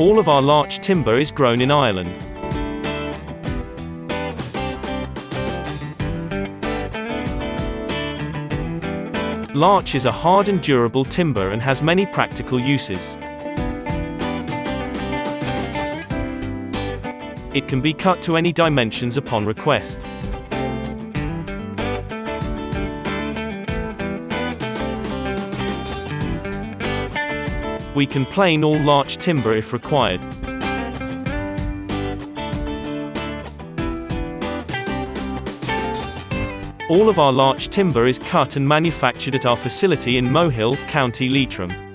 All of our larch timber is grown in Ireland. Larch is a hard and durable timber and has many practical uses. It can be cut to any dimensions upon request. We can plane all larch timber if required. All of our larch timber is cut and manufactured at our facility in Mohill, County Leitrim.